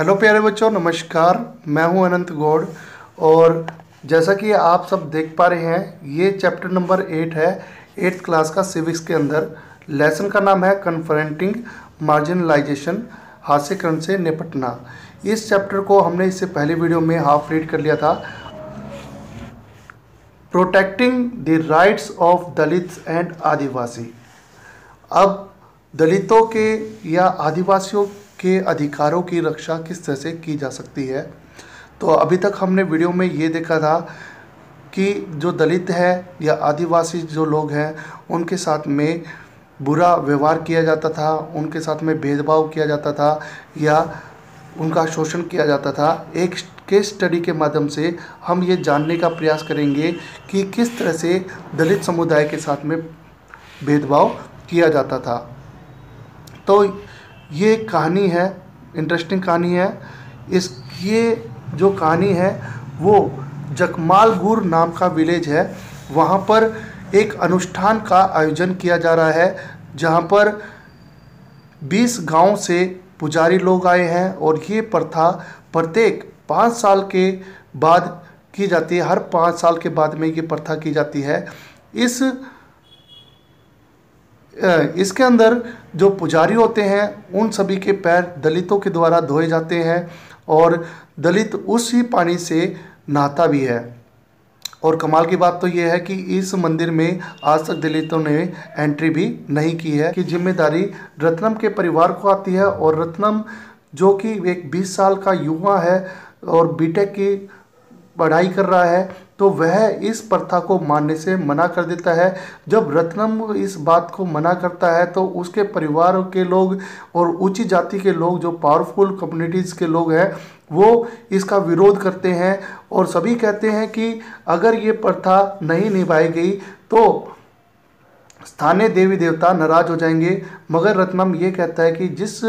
Hello प्यारे बच्चों, नमस्कार। मैं हूँ अनंत गौड़ और जैसा कि आप सब देख पा रहे हैं, ये चैप्टर नंबर एट है एट्थ क्लास का सिविक्स के अंदर। लेसन का नाम है कन्फ्रंटिंग मार्जिनलाइजेशन, हास्यकरण से निपटना। इस चैप्टर को हमने इससे पहले वीडियो में हाफ़ रीड कर लिया था। Protecting the rights of Dalits and Adivasi. अब दलितों के या आदिवासियों के अधिकारों की रक्षा किस तरह से की जा सकती है? तो अभी तक हमने वीडियो में ये देखा था कि जो दलित है या आदिवासी जो लोग हैं, उनके साथ में बुरा व्यवहार किया जाता था, उनके साथ में भेदभाव किया जाता था या उनका शोषण किया जाता था। एक केस स्टडी के माध्यम से हम ये जानने का प्रयास करेंगे कि किस तरह से दलित समुदाय के साथ में भेदभाव किया जाता था। तो ये कहानी है इंटरेस्टिंग कहानी है। इस, ये जो कहानी है, वो जकमालगुर नाम का विलेज है। वहाँ पर एक अनुष्ठान का आयोजन किया जा रहा है, जहाँ पर 20 गाँव से पुजारी लोग आए हैं और ये प्रथा प्रत्येक पाँच साल के बाद की जाती है। हर पाँच साल के बाद में ये प्रथा की जाती है। इस इसके अंदर जो पुजारी होते हैं, उन सभी के पैर दलितों के द्वारा धोए जाते हैं और दलित उसी पानी से नहाता भी है। और कमाल की बात तो यह है कि इस मंदिर में आज तक दलितों ने एंट्री भी नहीं की है कि ज़िम्मेदारी रत्नम के परिवार को आती है और रत्नम जो कि एक 20 साल का युवा है और बीटेक की पढ़ाई कर रहा है तो वह इस प्रथा को मानने से मना कर देता है। जब रत्नम इस बात को मना करता है तो उसके परिवार के लोग और ऊँची जाति के लोग, जो पावरफुल कम्युनिटीज़ के लोग हैं, वो इसका विरोध करते हैं और सभी कहते हैं कि अगर ये प्रथा नहीं निभाई गई तो स्थानीय देवी देवता नाराज़ हो जाएँगे, मगर रत्नम ये कहता है कि जिस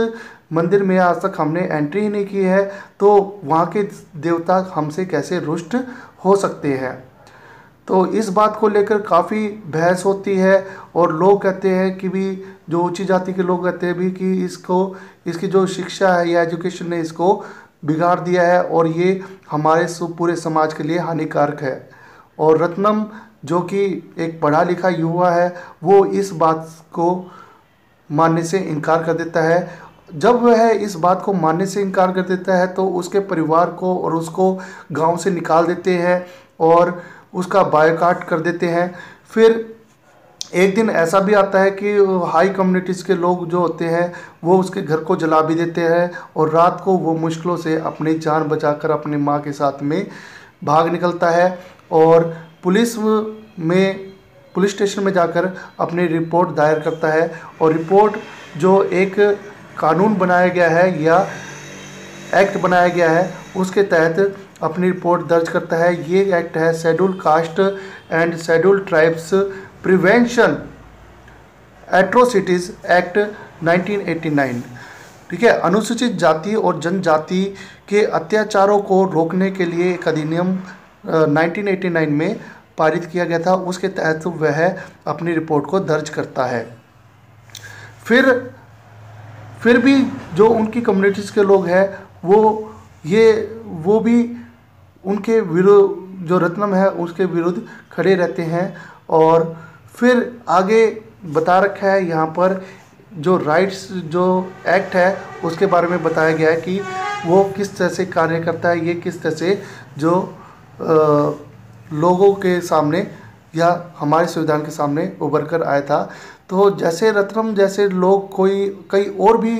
मंदिर में आज तक हमने एंट्री ही नहीं की है तो वहाँ के देवता हमसे कैसे रुष्ट हो सकते हैं? तो इस बात को लेकर काफ़ी बहस होती है, और लोग कहते हैं कि भी, जो ऊँची जाति के लोग कहते हैं भी कि इसको, इसकी जो शिक्षा है या एजुकेशन ने इसको बिगाड़ दिया है, और ये हमारे पूरे समाज के लिए हानिकारक है। और रत्नम जो कि एक पढ़ा लिखा युवा है, वो इस बात को मानने से इनकार कर देता है। जब वह इस बात को मानने से इनकार कर देता है तो उसके परिवार को और उसको गाँव से निकाल देते हैं और उसका बायकाट कर देते हैं। फिर एक दिन ऐसा भी आता है कि हाई कम्युनिटीज़ के लोग जो होते हैं, वो उसके घर को जला भी देते हैं और रात को वो मुश्किलों से अपनी जान बचाकर अपनी माँ के साथ में भाग निकलता है और पुलिस में, पुलिस स्टेशन में जाकर अपनी रिपोर्ट दायर करता है और रिपोर्ट जो एक कानून बनाया गया है या एक्ट बनाया गया है, उसके तहत अपनी रिपोर्ट दर्ज करता है। ये एक्ट है schedule caste and schedule tribes prevention atrocities act 1989 ठीक है, अनुसूचित जाति और जनजाति के अत्याचारों को रोकने के लिए एक अधिनियम 1989 में पारित किया गया था। उसके तहत वह अपनी रिपोर्ट को दर्ज करता है। फिर फिर भी जो उनकी कम्युनिटीज़ के लोग हैं, वो ये, वो भी उनके विरोध जो रत्नम है, उसके विरुद्ध खड़े रहते हैं। और फिर आगे बता रखा है यहाँ पर, जो राइट्स जो एक्ट है, उसके बारे में बताया गया है कि वो किस तरह से कार्य करता है, ये किस तरह से जो लोगों के सामने या हमारे संविधान के सामने उभर कर आया था। तो जैसे रत्नम, जैसे लोग कोई, कई और भी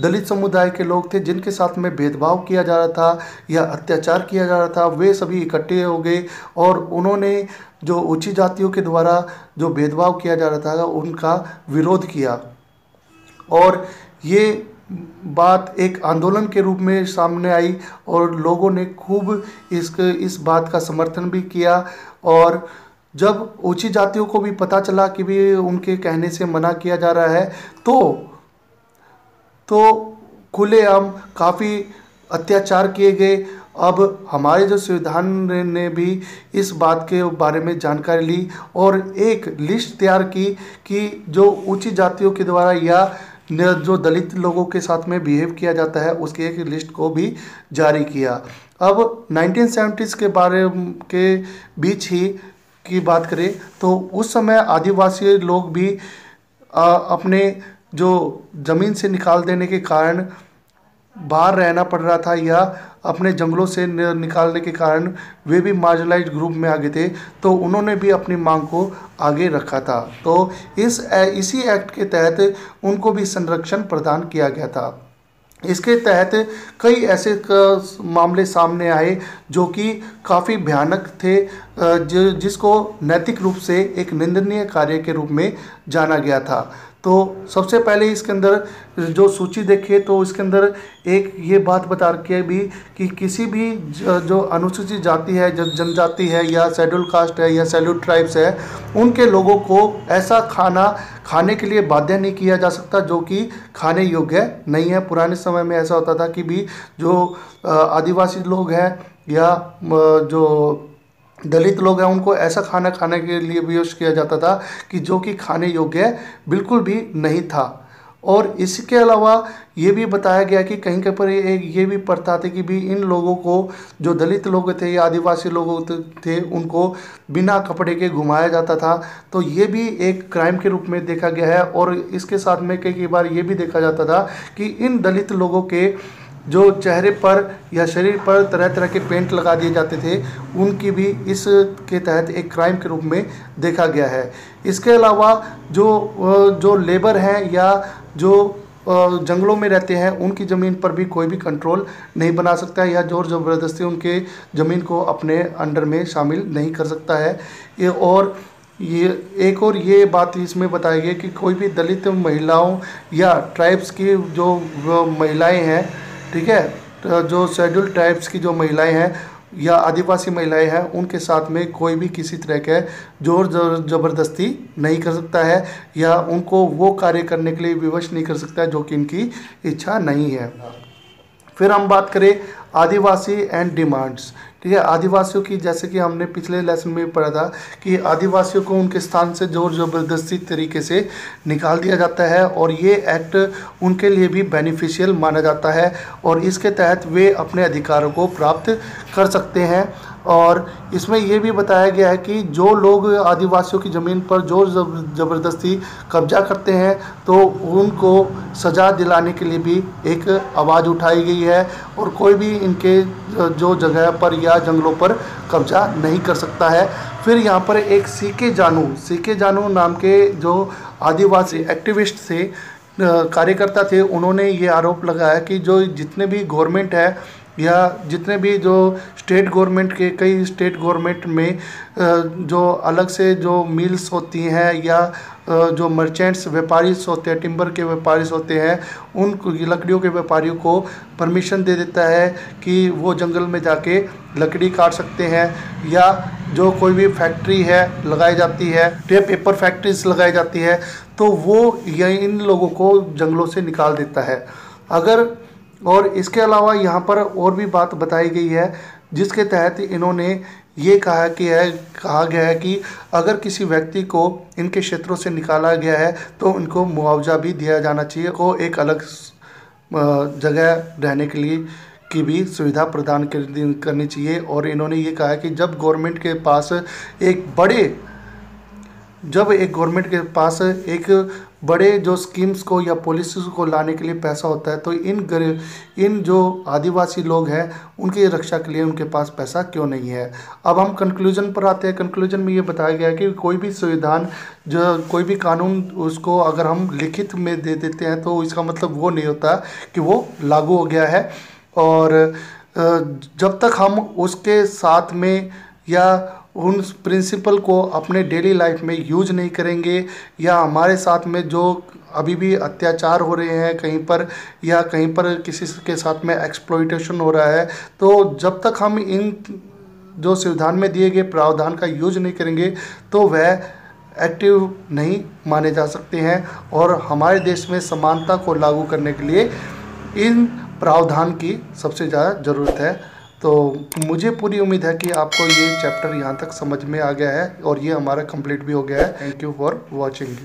दलित समुदाय के लोग थे जिनके साथ में भेदभाव किया जा रहा था या अत्याचार किया जा रहा था, वे सभी इकट्ठे हो गए और उन्होंने जो ऊँची जातियों के द्वारा जो भेदभाव किया जा रहा था, उनका विरोध किया। और ये बात एक आंदोलन के रूप में सामने आई और लोगों ने खूब इस इस बात का समर्थन भी किया और जब ऊँची जातियों को भी पता चला कि भी उनके कहने से मना किया जा रहा है तो तो खुलेआम काफ़ी अत्याचार किए गए। अब हमारे जो संविधान ने भी इस बात के बारे में जानकारी ली और एक लिस्ट तैयार की कि जो ऊँची जातियों के द्वारा या जो दलित लोगों के साथ में बिहेव किया जाता है उसकी एक लिस्ट को भी जारी किया। अब 1970s के बारे के बीच ही की बात करें तो उस समय आदिवासी लोग भी आ, अपने जो ज़मीन से निकाल देने के कारण बाहर रहना पड़ रहा था या अपने जंगलों से निकालने के कारण वे भी मार्जलाइज ग्रुप में आ गए थे तो उन्होंने भी अपनी मांग को आगे रखा था। तो इस इसी एक्ट के तहत उनको भी संरक्षण प्रदान किया गया था। इसके तहत कई ऐसे मामले सामने आए जो कि काफ़ी भयानक थे जिसको नैतिक रूप से एक निंदनीय कार्य के रूप में जाना गया था। तो सबसे पहले इसके अंदर जो सूची देखिए तो इसके अंदर एक ये बात बता रखी है भी कि किसी भी जो अनुसूचित जाति है जनजाति है, या शेड्यूल कास्ट है, या शेड्यूल ट्राइब्स है, उनके लोगों को ऐसा खाना खाने के लिए बाध्य नहीं किया जा सकता, जो कि खाने योग्य नहीं है। पुराने समय में ऐसा होता था कि भी जो आदिवासी लोग हैं, या जो दलित लोग हैं, उनको ऐसा खाना खाने के लिए विवश किया जाता था कि जो कि खाने योग्य बिल्कुल भी नहीं था। और इसके अलावा ये भी बताया गया कि कहीं कहीं पर ये ये भी प्रथा थी कि भी इन लोगों को, जो दलित लोग थे या आदिवासी लोग थे, उनको बिना कपड़े के घुमाया जाता था। तो ये भी एक क्राइम के रूप में देखा गया है और इसके साथ में कई कई बार ये भी देखा जाता था कि इन दलित लोगों के जो चेहरे पर या शरीर पर तरह तरह के पेंट लगा दिए जाते थे, उनकी भी इस के तहत एक क्राइम के रूप में देखा गया है। इसके अलावा जो जो लेबर हैं या जो जंगलों में रहते हैं, उनकी ज़मीन पर भी कोई भी कंट्रोल नहीं बना सकता है या ज़ोर ज़बरदस्ती उनके ज़मीन को अपने अंडर में शामिल नहीं कर सकता है। ये और ये, एक और ये बात इसमें बताई गई कि कोई भी दलित महिलाओं या ट्राइब्स की जो महिलाएँ हैं ठीक है? तो जो शेड्यूल ट्राइब्स की जो महिलाएँ हैं या आदिवासी महिलाएँ हैं, उनके साथ में कोई भी किसी तरह के ज़ोर ज़बरदस्ती नहीं कर सकता है या उनको वो कार्य करने के लिए विवश नहीं कर सकता जो कि इनकी इच्छा नहीं है। फिर हम बात करें आदिवासी एंड डिमांड्स ठीक है, आदिवासियों की जैसे कि हमने पिछले लेसन में पढ़ा था कि आदिवासियों को उनके स्थान से ज़ोर ज़बरदस्ती तरीके से निकाल दिया जाता है और ये एक्ट उनके लिए भी बेनिफिशियल माना जाता है और इसके तहत वे अपने अधिकारों को प्राप्त कर सकते हैं। और इसमें यह भी बताया गया है कि जो लोग आदिवासियों की ज़मीन पर ज़ोर ज़बरदस्ती कब्जा करते हैं तो उनको सज़ा दिलाने के लिए भी एक आवाज़ उठाई गई है और कोई भी इनके जो जगह पर या जंगलों पर कब्जा नहीं कर सकता है। फिर यहाँ पर एक सीके जानू सीके जानू नाम के जो आदिवासी एक्टिविस्ट थे कार्यकर्ता थे, उन्होंने ये आरोप लगाया कि जो जितने भी गवर्नमेंट है या जितने भी जो स्टेट गवर्नमेंट के, कई स्टेट गवर्नमेंट में जो अलग से जो मिल्स होती हैं या जो मर्चेंट्स व्यापारी होते हैं टिम्बर के व्यापारी होते हैं, उन लकड़ियों के व्यापारियों को परमिशन दे देता है कि वो जंगल में जाके लकड़ी काट सकते हैं या जो कोई भी फैक्ट्री है, लगाई जाती है पेपर फैक्ट्रीज लगाई जाती है तो वो इन लोगों को जंगलों से निकाल देता है। अगर और इसके अलावा यहाँ पर और भी बात बताई गई है, जिसके तहत इन्होंने ये कहा कि है, कहा गया है कि अगर किसी व्यक्ति को इनके क्षेत्रों से निकाला गया है तो उनको मुआवजा भी दिया जाना चाहिए को एक अलग जगह रहने के लिए की भी सुविधा प्रदान करनी चाहिए। और इन्होंने ये कहा कि जब गवर्नमेंट के पास एक बड़े, जब एक गवर्नमेंट के पास एक बड़े जो स्कीम्स को या पॉलिसीज़ को लाने के लिए पैसा होता है तो इन गरीब इन जो आदिवासी लोग हैं, उनकी रक्षा के लिए उनके पास पैसा क्यों नहीं है? अब हम कंक्लूजन पर आते हैं। कंक्लूजन में ये बताया गया है कि कोई भी संविधान, जो कोई भी कानून, उसको अगर हम लिखित में दे देते हैं तो इसका मतलब वो नहीं होता कि वो लागू हो गया है। और जब तक हम उसके साथ में या उन प्रिंसिपल को अपने डेली लाइफ में यूज़ नहीं करेंगे, या हमारे साथ में जो अभी भी अत्याचार हो रहे हैं कहीं पर, या कहीं पर किसी के साथ में एक्सप्लोइटेशन हो रहा है तो जब तक हम इन जो संविधान में दिए गए प्रावधान का यूज़ नहीं करेंगे तो वह एक्टिव नहीं माने जा सकते हैं और हमारे देश में समानता को लागू करने के लिए इन प्रावधान की सबसे ज़्यादा ज़रूरत है। तो मुझे पूरी उम्मीद है कि आपको ये चैप्टर यहाँ तक समझ में आ गया है और ये हमारा कंप्लीट भी हो गया है. Thank you for watching